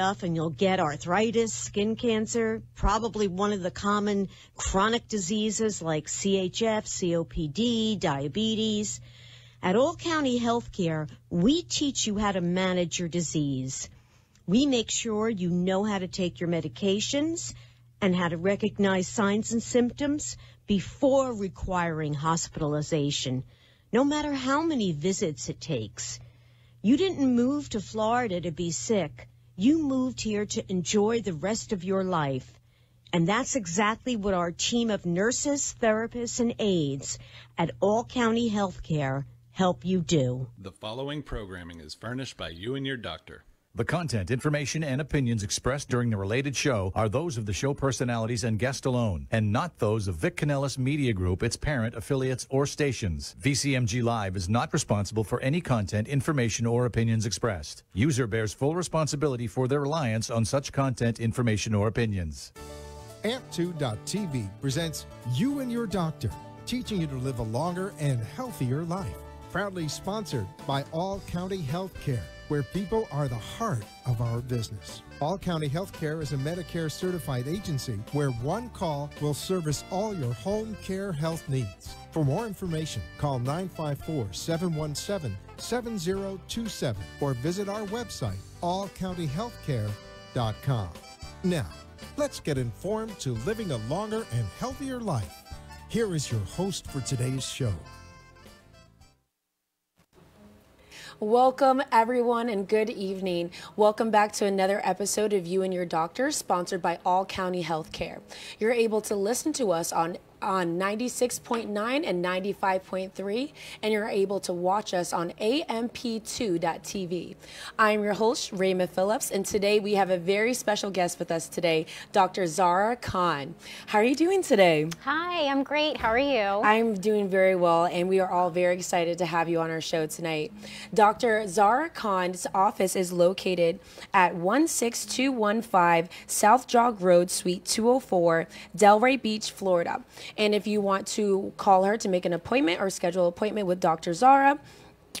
stuff and you'll get arthritis, skin cancer, probably one of the common chronic diseases like CHF, COPD, diabetes. At All County Healthcare, we teach you how to manage your disease. We make sure you know how to take your medications and how to recognize signs and symptoms before requiring hospitalization, no matter how many visits it takes. You didn't move to Florida to be sick. You moved here to enjoy the rest of your life. And that's exactly what our team of nurses, therapists, and aides at All County Healthcare help you do. The following programming is furnished by you and your doctor. The content, information, and opinions expressed during the related show are those of the show personalities and guest alone, and not those of Vic Canellis Media Group, its parent, affiliates, or stations. VCMG Live is not responsible for any content, information, or opinions expressed. User bears full responsibility for their reliance on such content, information, or opinions. Amp2.tv presents You and Your Doctor, teaching you to live a longer and healthier life. Proudly sponsored by All County Healthcare where people are the heart of our business. All County Healthcare is a Medicare certified agency where one call will service all your home care health needs. For more information, call 954 717 7027 or visit our website, allcountyhealthcare.com. Now, let's get informed to living a longer and healthier life. Here is your host for today's show. Welcome, everyone, and good evening. Welcome back to another episode of You and Your Doctor, sponsored by All County Healthcare. You're able to listen to us on on 96.9 and 95.3, and you're able to watch us on AMP2.tv. I'm your host, Raymond Phillips, and today we have a very special guest with us today, Dr. Zahra Khan. How are you doing today? Hi, I'm great. How are you? I'm doing very well, and we are all very excited to have you on our show tonight. Dr. Zahra Khan's office is located at 16215 South Jog Road, Suite 204, Delray Beach, Florida. And if you want to call her to make an appointment or schedule an appointment with Dr. Zahra,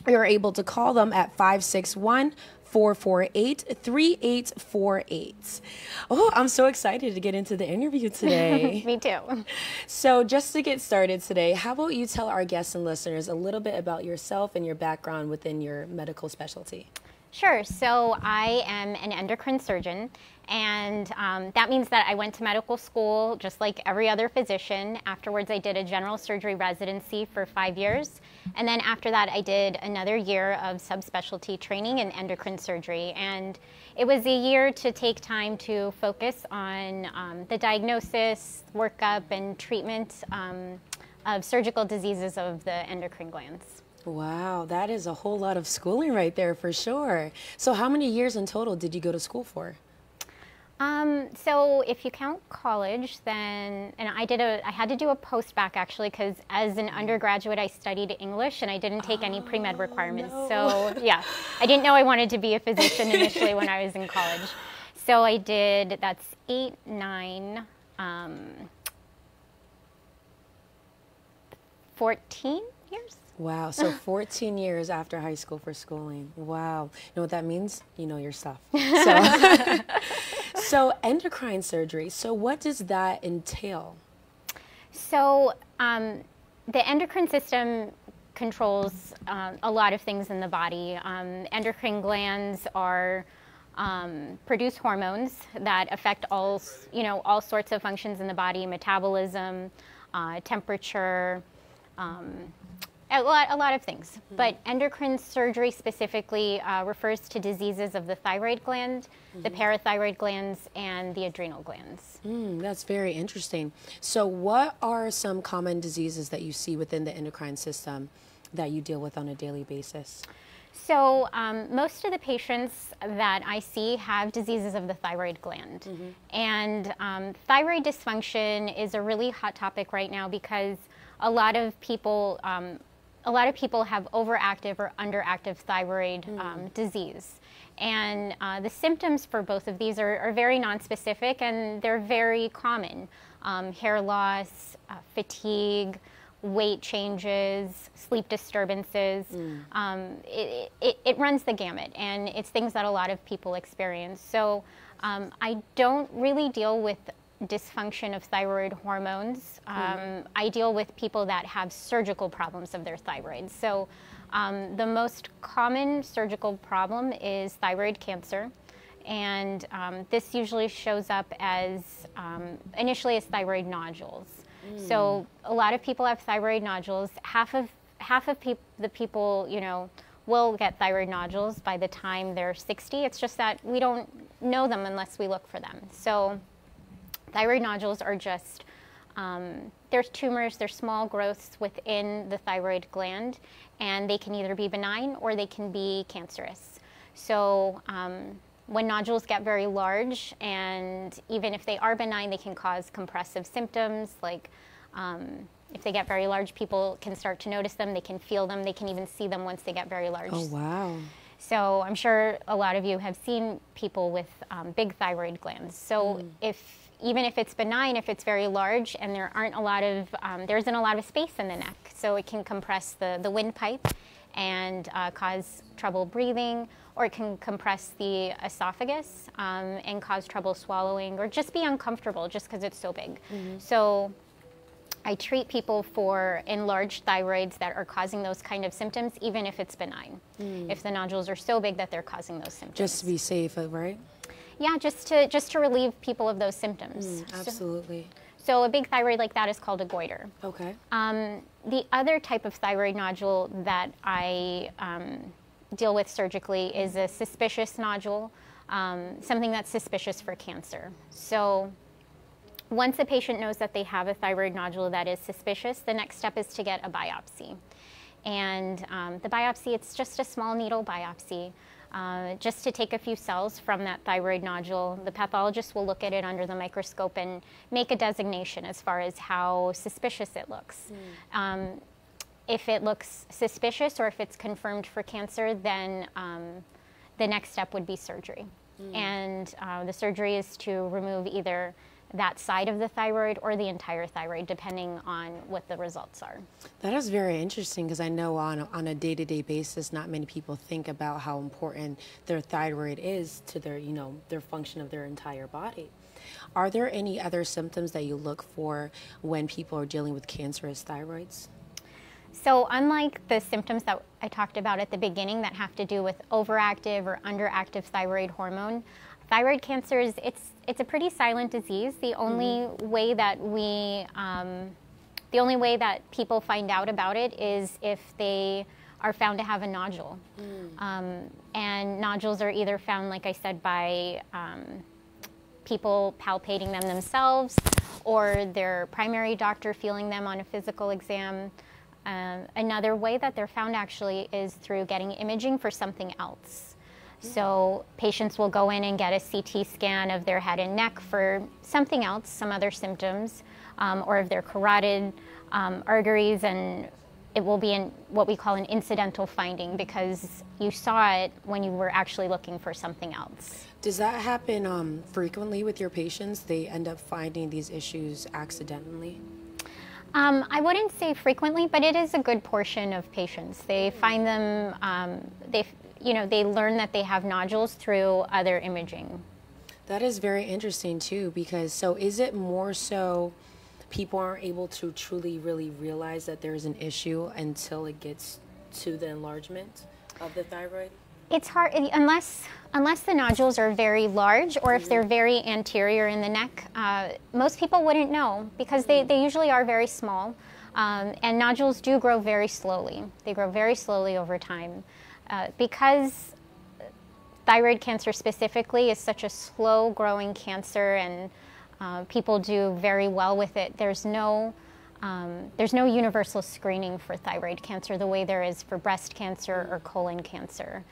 you're able to call them at 561 448 3848. Oh, I'm so excited to get into the interview today. Me too. So, just to get started today, how about you tell our guests and listeners a little bit about yourself and your background within your medical specialty? Sure. So, I am an endocrine surgeon, and um, that means that I went to medical school just like every other physician. Afterwards, I did a general surgery residency for five years. And then after that, I did another year of subspecialty training in endocrine surgery. And it was a year to take time to focus on um, the diagnosis, workup, and treatment um, of surgical diseases of the endocrine glands. Wow, that is a whole lot of schooling right there for sure. So, how many years in total did you go to school for? Um, so if you count college, then and I did a I had to do a post-bacc actually because as an undergraduate I studied English and I didn't take oh, any pre med requirements. No. So yeah, I didn't know I wanted to be a physician initially when I was in college. So I did that's eight nine. Um, 14 years. Wow. So 14 years after high school for schooling. Wow. You know what that means? You know your stuff. So, so endocrine surgery. So what does that entail? So um, the endocrine system controls um, a lot of things in the body. Um, endocrine glands are um, produce hormones that affect all, you know, all sorts of functions in the body: metabolism, uh, temperature, um, a lot, a lot of things, mm-hmm. but endocrine surgery specifically uh, refers to diseases of the thyroid gland, mm-hmm. the parathyroid glands, and the adrenal glands. Mm, that's very interesting. So, what are some common diseases that you see within the endocrine system that you deal with on a daily basis? So, um, most of the patients that I see have diseases of the thyroid gland. Mm-hmm. And um, thyroid dysfunction is a really hot topic right now because a lot of people um, a lot of people have overactive or underactive thyroid mm. um, disease. And uh, the symptoms for both of these are, are very nonspecific and they're very common. Um, hair loss, uh, fatigue, weight changes, sleep disturbances. Mm. Um, it, it, it, runs the gamut, and it's things that a lot of people experience. So um, I don't really deal with dysfunction of thyroid hormones. Um, mm. I deal with people that have surgical problems of their thyroid. So um, the most common surgical problem is thyroid cancer. And um, this usually shows up as um, initially as thyroid nodules. Mm. So a lot of people have thyroid nodules. Half of half of peop- the people, you know, will get thyroid nodules by the time they're 60. It's just that we don't know them unless we look for them. So thyroid nodules are just um, there's tumors, they're small growths within the thyroid gland, and they can either be benign or they can be cancerous. So um, when nodules get very large, and even if they are benign, they can cause compressive symptoms like um, if they get very large, people can start to notice them, they can feel them, they can even see them once they get very large. Oh, wow. So I'm sure a lot of you have seen people with um, big thyroid glands. So mm. if even if it's benign, if it's very large and there aren't a lot of, um, there isn't a lot of space in the neck, so it can compress the, the windpipe and uh, cause trouble breathing or it can compress the esophagus um, and cause trouble swallowing or just be uncomfortable just because it's so big. Mm-hmm. So I treat people for enlarged thyroids that are causing those kind of symptoms, even if it's benign. Mm. If the nodules are so big that they're causing those symptoms. Just to be safe, uh, right? Yeah, just to just to relieve people of those symptoms. Mm, absolutely. So, so, a big thyroid like that is called a goiter. Okay. Um, the other type of thyroid nodule that I um, deal with surgically is a suspicious nodule, um, something that's suspicious for cancer. So once a patient knows that they have a thyroid nodule that is suspicious, the next step is to get a biopsy. And um, the biopsy, it's just a small needle biopsy. Uh, just to take a few cells from that thyroid nodule. The pathologist will look at it under the microscope and make a designation as far as how suspicious it looks. Mm. Um, if it looks suspicious or if it's confirmed for cancer, then um, the next step would be surgery. Mm. And uh, the surgery is to remove either that side of the thyroid or the entire thyroid, depending on what the results are. That is very interesting because I know on, on a day to day basis, not many people think about how important their thyroid is to their, you know, their function of their entire body. Are there any other symptoms that you look for when people are dealing with cancerous thyroids? So, unlike the symptoms that I talked about at the beginning that have to do with overactive or underactive thyroid hormone, thyroid cancer is it's it's a pretty silent disease. The only mm-hmm. way that we um, the only way that people find out about it is if they are found to have a nodule. Mm. Um, and nodules are either found, like I said, by um, people palpating them themselves or their primary doctor feeling them on a physical exam. Um, another way that they're found actually is through getting imaging for something else. So patients will go in and get a CT scan of their head and neck for something else, some other symptoms, um, or of their carotid um, arteries, and it will be in what we call an incidental finding because you saw it when you were actually looking for something else. Does that happen um, frequently with your patients? They end up finding these issues accidentally? Um, I wouldn't say frequently, but it is a good portion of patients. They find them, um, they, you know, they learn that they have nodules through other imaging. That is very interesting too, because so is it more so people aren't able to truly really realize that there's an issue until it gets to the enlargement of the thyroid? It's hard unless unless the nodules are very large or if they're very anterior in the neck. Uh, most people wouldn't know because they, they usually are very small. Um, and nodules do grow very slowly. They grow very slowly over time. Uh, because thyroid cancer specifically is such a slow growing cancer and uh, people do very well with it, there's no um, there's no universal screening for thyroid cancer the way there is for breast cancer or colon cancer.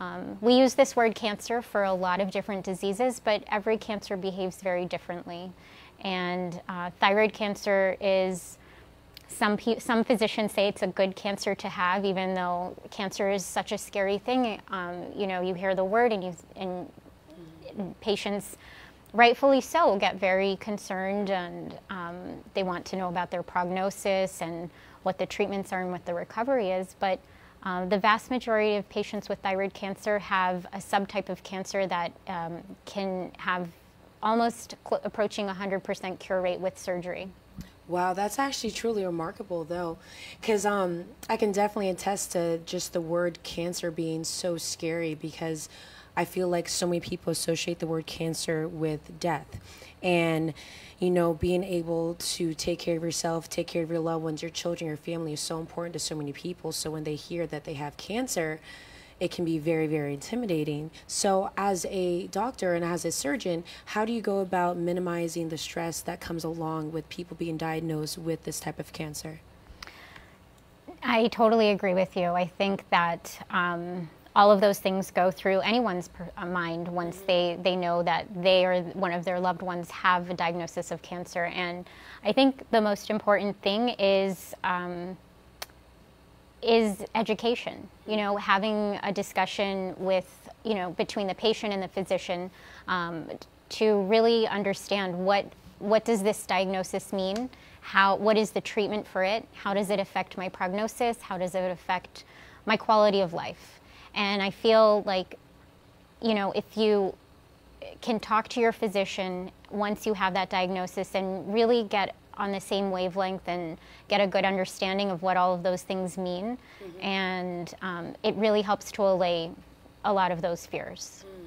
Um, we use this word cancer for a lot of different diseases, but every cancer behaves very differently. And uh, thyroid cancer is, some, some physicians say it's a good cancer to have, even though cancer is such a scary thing. Um, you know, you hear the word and, you, and patients rightfully so, get very concerned and um, they want to know about their prognosis and what the treatments are and what the recovery is. But um, the vast majority of patients with thyroid cancer have a subtype of cancer that um, can have almost approaching 100% cure rate with surgery. Wow, that's actually truly remarkable, though, because um, I can definitely attest to just the word cancer being so scary because I feel like so many people associate the word cancer with death. And, you know, being able to take care of yourself, take care of your loved ones, your children, your family is so important to so many people. So when they hear that they have cancer, it can be very, very intimidating. So, as a doctor and as a surgeon, how do you go about minimizing the stress that comes along with people being diagnosed with this type of cancer? I totally agree with you. I think that um, all of those things go through anyone's per, uh, mind once they, they know that they or one of their loved ones have a diagnosis of cancer. And I think the most important thing is um, is education. You know, having a discussion with, you know, between the patient and the physician um, to really understand what what does this diagnosis mean? How what is the treatment for it? How does it affect my prognosis? How does it affect my quality of life? And I feel like, you know, if you can talk to your physician once you have that diagnosis and really get on the same wavelength and get a good understanding of what all of those things mean. Mm-hmm. And um, it really helps to allay a lot of those fears. Mm.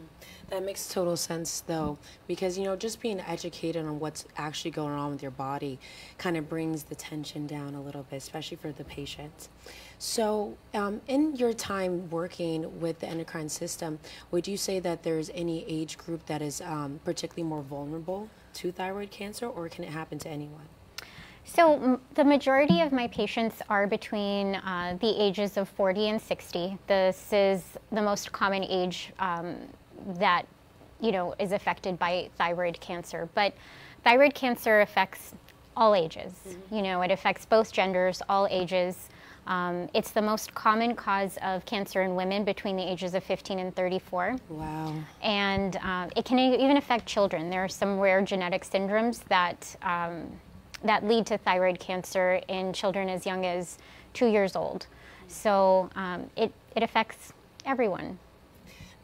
That makes total sense, though, because you know, just being educated on what's actually going on with your body kind of brings the tension down a little bit, especially for the patient. So, um, in your time working with the endocrine system, would you say that there's any age group that is um, particularly more vulnerable to thyroid cancer, or can it happen to anyone? So the majority of my patients are between uh, the ages of 40 and 60. This is the most common age um, that you know is affected by thyroid cancer. But thyroid cancer affects all ages. Mm-hmm. You know, it affects both genders, all ages. Um, it's the most common cause of cancer in women between the ages of 15 and 34. Wow. And uh, it can even affect children. There are some rare genetic syndromes that um, that lead to thyroid cancer in children as young as two years old. So um, it, it affects everyone.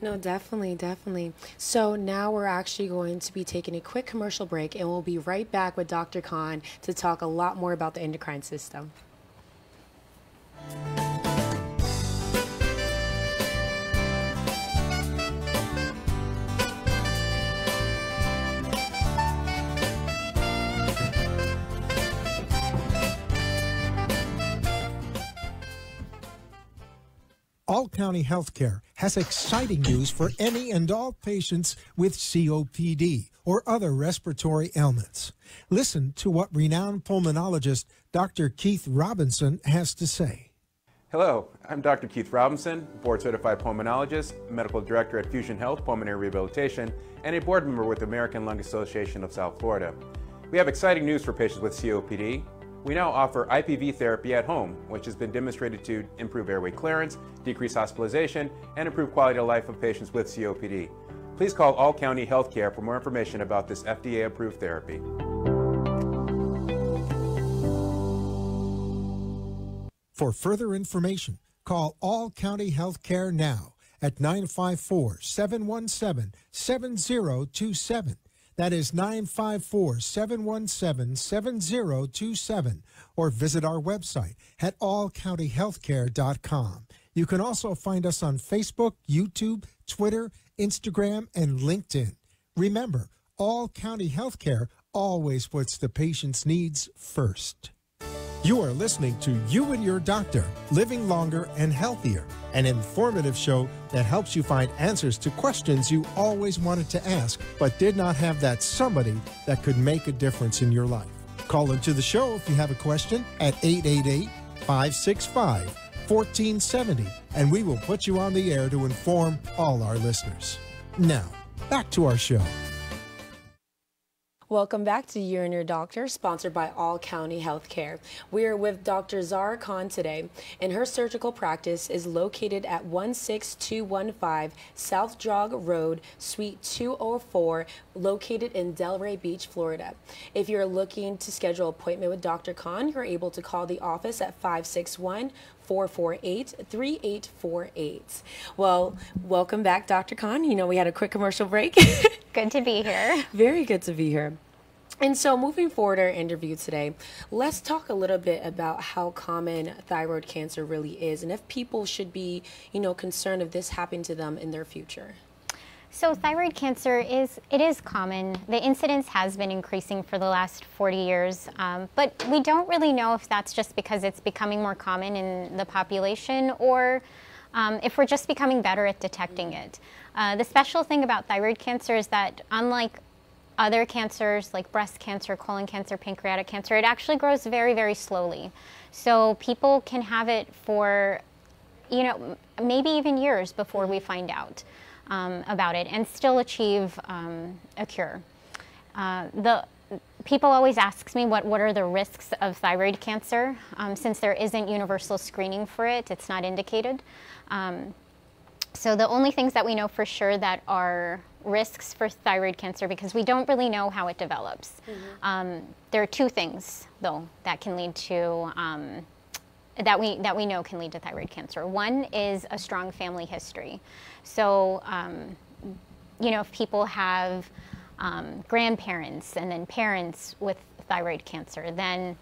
No, definitely, definitely. So now we're actually going to be taking a quick commercial break and we'll be right back with Dr. Khan to talk a lot more about the endocrine system. All County Healthcare has exciting news for any and all patients with COPD or other respiratory ailments. Listen to what renowned pulmonologist Dr. Keith Robinson has to say. Hello, I'm Dr. Keith Robinson, board certified pulmonologist, medical director at Fusion Health Pulmonary Rehabilitation, and a board member with the American Lung Association of South Florida. We have exciting news for patients with COPD. We now offer IPV therapy at home, which has been demonstrated to improve airway clearance, decrease hospitalization, and improve quality of life of patients with COPD. Please call All County Healthcare for more information about this FDA approved therapy. For further information, call All County Healthcare now at 954 717 7027 that is 954 717 7027 or visit our website at allcountyhealthcare.com. You can also find us on Facebook, YouTube, Twitter, Instagram, and LinkedIn. Remember, All County Healthcare always puts the patient's needs first. You are listening to You and Your Doctor Living Longer and Healthier, an informative show that helps you find answers to questions you always wanted to ask but did not have that somebody that could make a difference in your life. Call into the show if you have a question at 888 565 1470, and we will put you on the air to inform all our listeners. Now, back to our show. Welcome back to You and Your Doctor, sponsored by All County Healthcare. We are with Dr. Zahra Khan today, and her surgical practice is located at 16215 South Jog Road, Suite 204, located in Delray Beach, Florida. If you're looking to schedule an appointment with Dr. Khan, you're able to call the office at 561 448 3848. Well, welcome back, Dr. Khan. You know, we had a quick commercial break. Good to be here. Very good to be here. And so, moving forward our interview today, let's talk a little bit about how common thyroid cancer really is, and if people should be, you know, concerned if this happened to them in their future. So thyroid cancer is it is common. The incidence has been increasing for the last 40 years, um, but we don't really know if that's just because it's becoming more common in the population or um, if we're just becoming better at detecting it. Uh, the special thing about thyroid cancer is that unlike other cancers like breast cancer, colon cancer, pancreatic cancer, it actually grows very, very slowly. So people can have it for, you know, maybe even years before we find out um, about it and still achieve um, a cure. Uh, the people always ask me what, what are the risks of thyroid cancer um, since there isn't universal screening for it it's not indicated um, so the only things that we know for sure that are risks for thyroid cancer because we don't really know how it develops mm-hmm. Um, there are two things though that can lead to um, that we that we know can lead to thyroid cancer. One is a strong family history. So, um, you know, if people have um, grandparents and then parents with thyroid cancer, then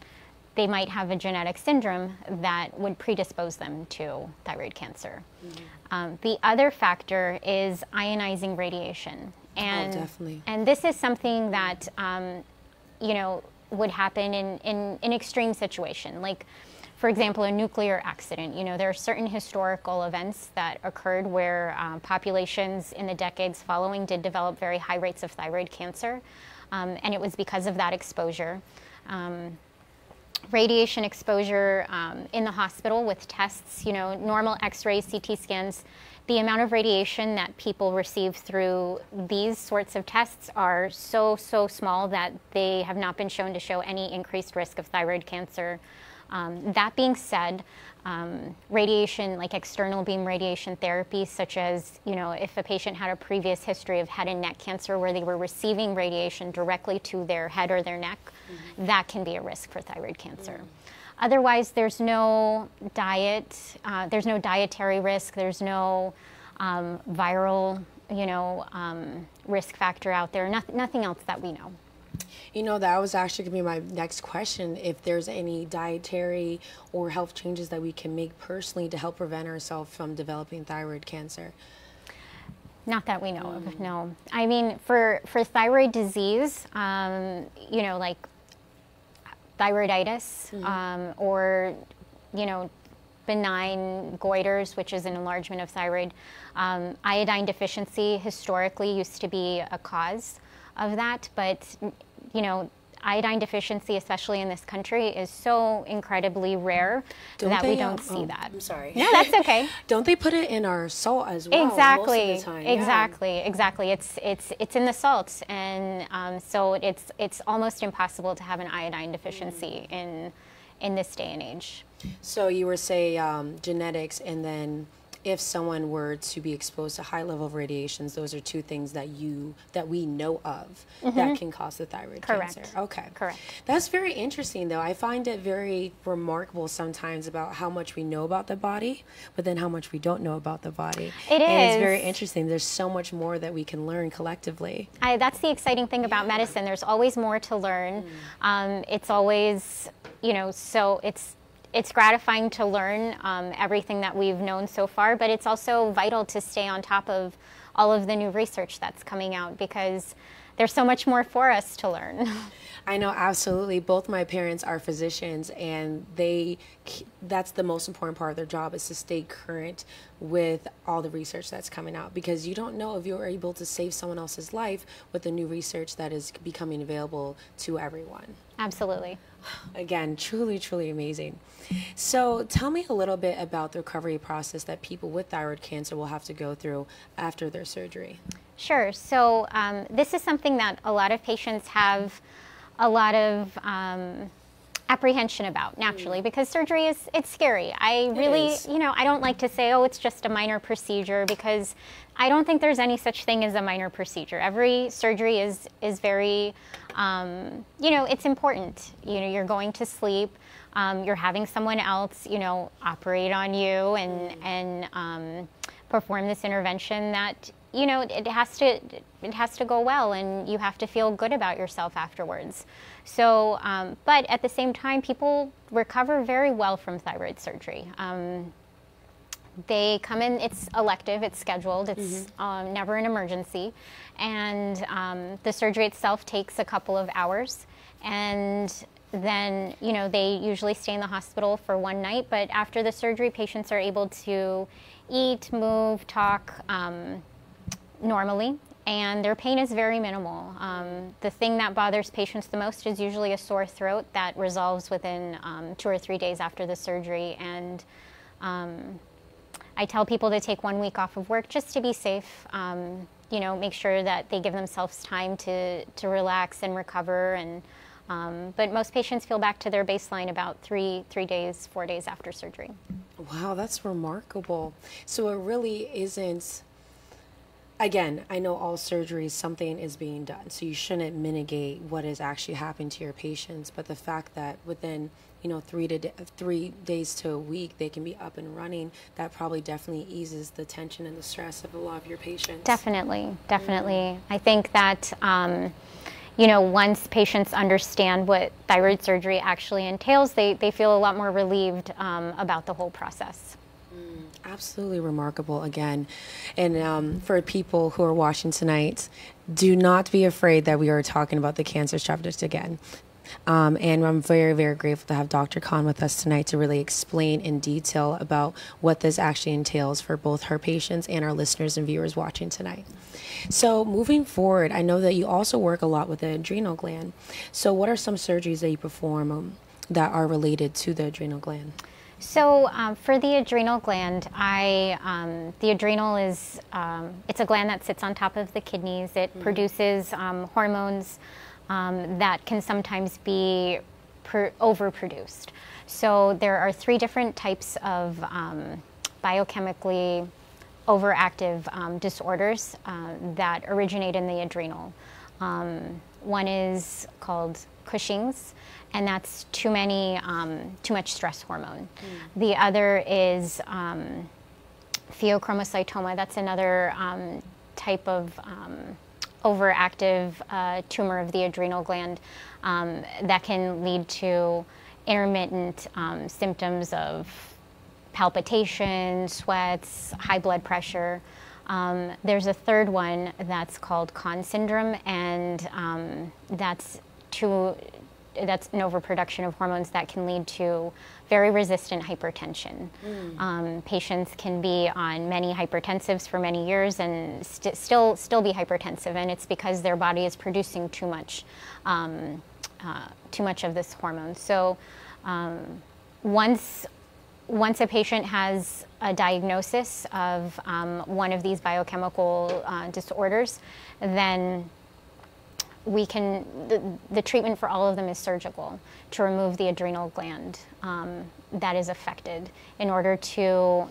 they might have a genetic syndrome that would predispose them to thyroid cancer. Mm-hmm. Um, the other factor is ionizing radiation. Oh, and, oh, definitely. And this is something that, um, you know, would happen in, in an extreme situation. Like, for example, a nuclear accident. You know, there are certain historical events that occurred where um, populations in the decades following did develop very high rates of thyroid cancer, um, and it was because of that exposure. Um, radiation exposure um, in the hospital with tests, you know, normal x-rays, CT scans, the amount of radiation that people receive through these sorts of tests are so, so small that they have not been shown to show any increased risk of thyroid cancer um, that being said, um, radiation, like external beam radiation therapy, such as, you know, if a patient had a previous history of head and neck cancer where they were receiving radiation directly to their head or their neck, mm-hmm. that can be a risk for thyroid cancer. Mm-hmm. Otherwise, there's no diet, uh, there's no dietary risk, there's no um, viral, you know, um, risk factor out there, no- nothing else that we know. You know, that was actually going to be my next question. If there's any dietary or health changes that we can make personally to help prevent ourselves from developing thyroid cancer. Not that we know mm. of, no. I mean, for, for thyroid disease, um, you know, like thyroiditis mm-hmm. um, or, you know, benign goiters, which is an enlargement of thyroid. Um, iodine deficiency historically used to be a cause of that, but you know, iodine deficiency, especially in this country, is so incredibly rare don't that we don't see oh, that. I'm sorry. No, that's okay. don't they put it in our salt as well? Exactly. Exactly. Yeah. Exactly. It's it's it's in the salt, and um, so it's it's almost impossible to have an iodine deficiency mm. in in this day and age. So you were say um, genetics, and then if someone were to be exposed to high level of radiations, those are two things that you that we know of mm-hmm. that can cause the thyroid Correct. cancer. Okay. Correct. That's very interesting though. I find it very remarkable sometimes about how much we know about the body, but then how much we don't know about the body. It and is. it's very interesting. There's so much more that we can learn collectively. I, that's the exciting thing about medicine. There's always more to learn. Mm. Um, it's always, you know, so it's it's gratifying to learn um, everything that we've known so far, but it's also vital to stay on top of all of the new research that's coming out because there's so much more for us to learn. I know absolutely. Both my parents are physicians, and they that's the most important part of their job is to stay current with all the research that's coming out because you don't know if you're able to save someone else's life with the new research that is becoming available to everyone. Absolutely. Again, truly, truly amazing. So, tell me a little bit about the recovery process that people with thyroid cancer will have to go through after their surgery. Sure. So um, this is something that a lot of patients have a lot of um, apprehension about naturally mm. because surgery is it's scary. I really, you know, I don't like to say oh it's just a minor procedure because I don't think there's any such thing as a minor procedure. Every surgery is is very um, you know, it's important. You know, you're going to sleep. Um, you're having someone else, you know, operate on you and and um, perform this intervention that you know it has to it has to go well and you have to feel good about yourself afterwards so um, but at the same time people recover very well from thyroid surgery um, they come in it's elective it's scheduled it's mm-hmm. um, never an emergency and um, the surgery itself takes a couple of hours and then you know they usually stay in the hospital for one night but after the surgery patients are able to eat, move, talk um, normally, and their pain is very minimal. Um, the thing that bothers patients the most is usually a sore throat that resolves within um, two or three days after the surgery. And um, I tell people to take one week off of work just to be safe. Um, you know, make sure that they give themselves time to, to relax and recover and um, but most patients feel back to their baseline about three, three days, four days after surgery. Wow, that's remarkable. So it really isn't. Again, I know all surgeries, something is being done, so you shouldn't mitigate what is actually happening to your patients. But the fact that within you know three to three days to a week they can be up and running that probably definitely eases the tension and the stress of a lot of your patients definitely definitely mm-hmm. i think that um, you know, once patients understand what thyroid surgery actually entails, they, they feel a lot more relieved um, about the whole process. Absolutely remarkable again. And um, for people who are watching tonight, do not be afraid that we are talking about the cancer strategist again. Um, and I'm very, very grateful to have Dr. Khan with us tonight to really explain in detail about what this actually entails for both her patients and our listeners and viewers watching tonight. So, moving forward, I know that you also work a lot with the adrenal gland. So, what are some surgeries that you perform um, that are related to the adrenal gland? So um, for the adrenal gland, I um, the adrenal is um, it's a gland that sits on top of the kidneys. It mm-hmm. produces um, hormones um, that can sometimes be per- overproduced. So there are three different types of um, biochemically overactive um, disorders uh, that originate in the adrenal. Um, one is called Cushing's, and that's too many, um, too much stress hormone. Mm. The other is um, pheochromocytoma. That's another type of overactive uh, tumor of the adrenal gland um, that can lead to intermittent um, symptoms of palpitation, sweats, high blood pressure. Um, there's a third one that's called Conn syndrome, and um, that's too that's an overproduction of hormones that can lead to very resistant hypertension. Mm. Um, patients can be on many hypertensives for many years and st- still still be hypertensive, and it's because their body is producing too much um, uh, too much of this hormone. So um, once once a patient has a diagnosis of um, one of these biochemical uh, disorders, then we can, the, the, treatment for all of them is surgical to remove the adrenal gland um, that is affected in order to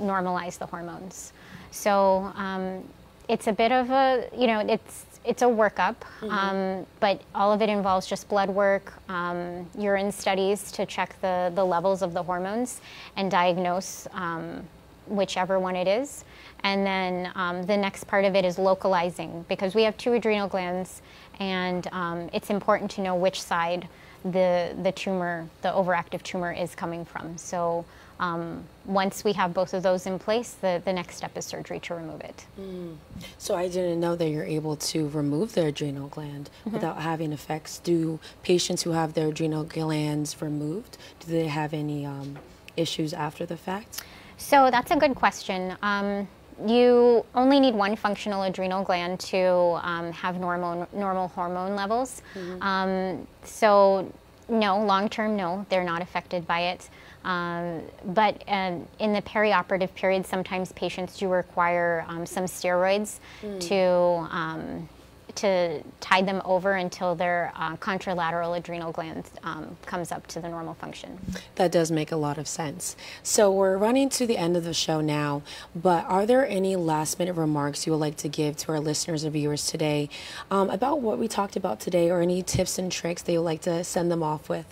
normalize the hormones. So um, it's a bit of a, you know, it's, it's a workup, mm-hmm. um, but all of it involves just blood work, um, urine studies to check the, the levels of the hormones and diagnose um, whichever one it is. And then um, the next part of it is localizing because we have two adrenal glands and um, it's important to know which side the, the tumor, the overactive tumor is coming from. So um, once we have both of those in place, the, the next step is surgery to remove it. Mm. So I didn't know that you're able to remove the adrenal gland mm-hmm. without having effects. Do patients who have their adrenal glands removed, do they have any um, issues after the fact? So that's a good question. Um, you only need one functional adrenal gland to um, have normal normal hormone levels. Mm-hmm. Um, so no, long term, no, they're not affected by it. Um, but um, in the perioperative period, sometimes patients do require um, some steroids to um, to tide them over until their uh, contralateral adrenal gland um, comes up to the normal function. That does make a lot of sense. So we're running to the end of the show now, but are there any last minute remarks you would like to give to our listeners and viewers today um, about what we talked about today or any tips and tricks that you would like to send them off with?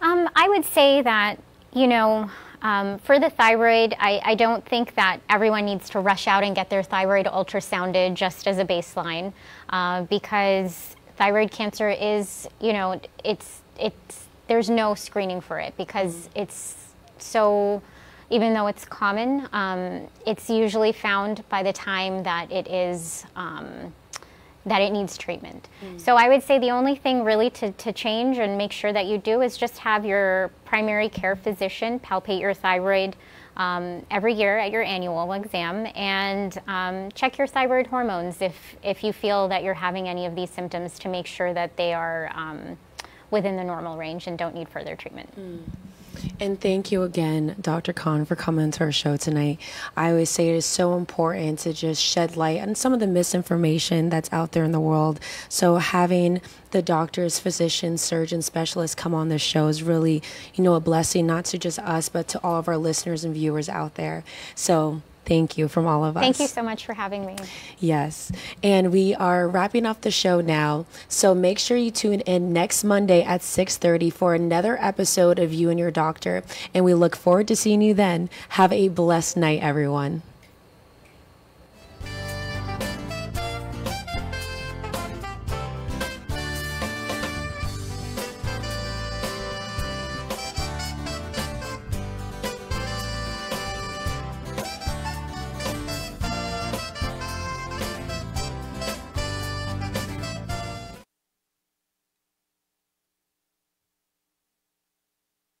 Um, I would say that, you know, um, for the thyroid, I, I, don't think that everyone needs to rush out and get their thyroid ultrasounded just as a baseline uh, because thyroid cancer is, you know, it's, it's, there's no screening for it because mm. it's so, even though it's common, um, it's usually found by the time that it is. Um, that it needs treatment. Mm. So I would say the only thing really to, to change and make sure that you do is just have your primary care physician palpate your thyroid um, every year at your annual exam and um, check your thyroid hormones if, if you feel that you're having any of these symptoms to make sure that they are um, within the normal range and don't need further treatment. Mm. And thank you again, Dr. Khan, for coming to our show tonight. I always say it is so important to just shed light on some of the misinformation that's out there in the world. So having the doctors, physicians, surgeons, specialists come on this show is really, you know, a blessing, not to just us, but to all of our listeners and viewers out there. So Thank you from all of us. Thank you so much for having me. Yes. And we are wrapping up the show now. So make sure you tune in next Monday at 6:30 for another episode of You and Your Doctor, and we look forward to seeing you then. Have a blessed night everyone.